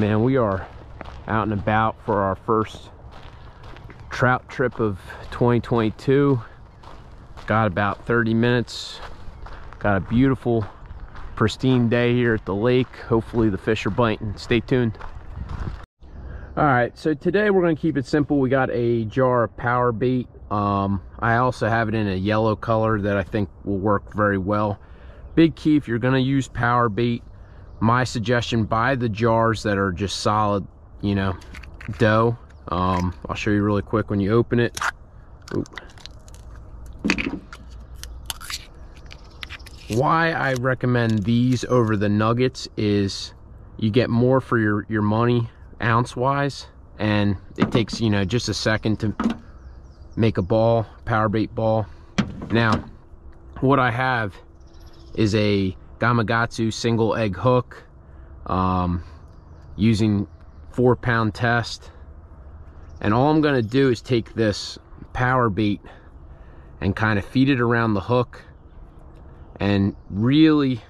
we are out and about for our first trout trip of 2022 got about 30 minutes. Got a beautiful pristine day here at the lake. Hopefully the fish are biting. Stay tuned. All right so today we're going to keep it simple. We got a jar of power bait um, i also have it in a yellow color that i think will work very well. Big key if you're going to use power bait my suggestion buy the jars that are just solid you know dough. Um, i'll show you really quick when you open it. Why i recommend these over the nuggets is you get more for your your money ounce wise and it takes you know just a second to make a ball power bait ball. Now what i have is a Gamakatsu single egg hook um, using four pound test. And all I'm gonna do is take this power bait and kind of feed it around the hook and really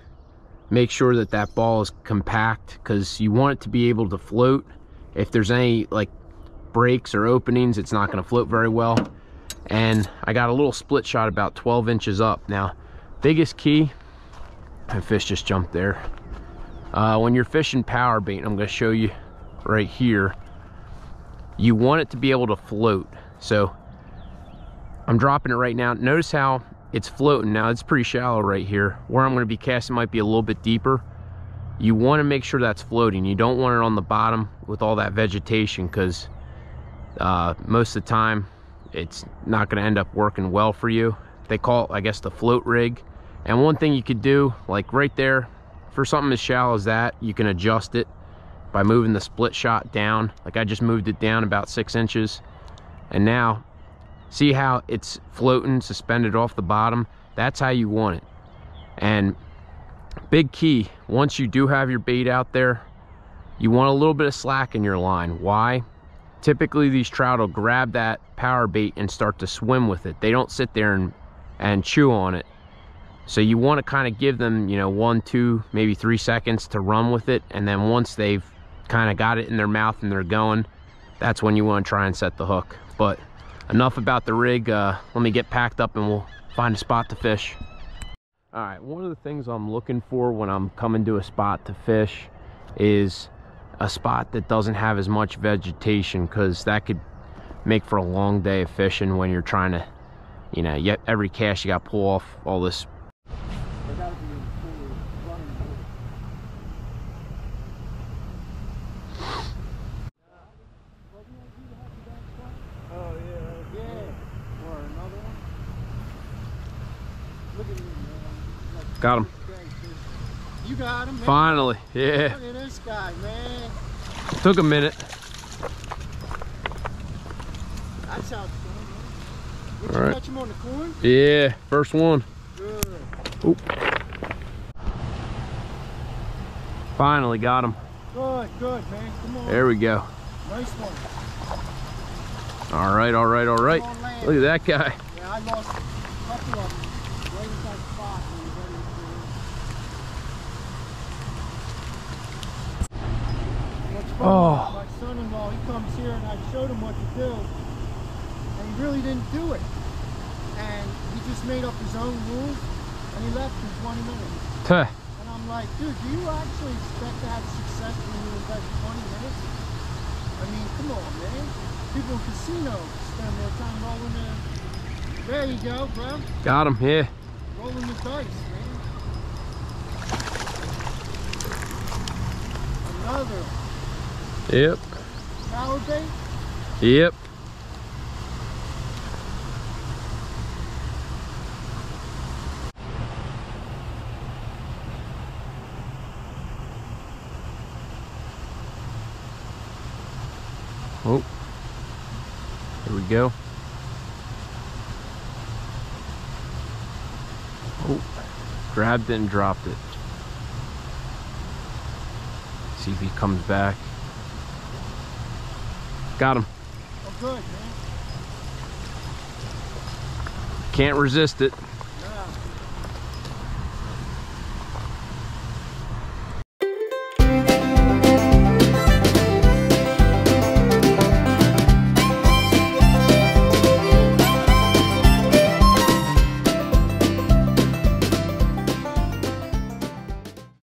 make sure that that ball is compact because you want it to be able to float. If there's any like breaks or openings, it's not gonna float very well. And I got a little split shot about 12 inches up. Now, biggest key my fish just jumped there. Uh, when you're fishing power bait, I'm gonna show you right here, you want it to be able to float. So I'm dropping it right now. Notice how it's floating. Now it's pretty shallow right here. Where I'm gonna be casting might be a little bit deeper. You wanna make sure that's floating. You don't want it on the bottom with all that vegetation because uh, most of the time it's not gonna end up working well for you. They call it, I guess, the float rig and one thing you could do, like right there, for something as shallow as that, you can adjust it by moving the split shot down. Like I just moved it down about six inches. And now, see how it's floating, suspended off the bottom? That's how you want it. And big key, once you do have your bait out there, you want a little bit of slack in your line. Why? Typically these trout will grab that power bait and start to swim with it. They don't sit there and, and chew on it so you want to kind of give them, you know, one, two, maybe three seconds to run with it. And then once they've kind of got it in their mouth and they're going, that's when you want to try and set the hook. But enough about the rig. Uh, let me get packed up and we'll find a spot to fish. All right, one of the things I'm looking for when I'm coming to a spot to fish is a spot that doesn't have as much vegetation because that could make for a long day of fishing when you're trying to, you know, every cast you got to pull off all this Got him. You got him, man. Finally, yeah. Look at this guy, man. Took a minute. That's how it's done, man. Did All you right. catch him on the corn? Yeah, first one. Good. Oop. Finally got him. Good, good, man. Come on. There we go. Nice one. All right, all right, all right. On. Look at that guy. Yeah, I lost a couple of them right at that spot when we went into What's Oh. My son-in-law, he comes here and I showed him what to do, and he really didn't do it. And he just made up his own rules, and he left in 20 minutes. Tuh. And I'm like, dude, do you actually expect to have success when you invest 20 minutes? I mean, come on, man. People in casinos spend their time rolling the... There you go, bro. Got him, yeah. Rolling the dice, man. Another Yep, yep. Oh, here we go. Oh, grabbed it and dropped it. See if he comes back. Got him. Oh, good, man. Can't resist it.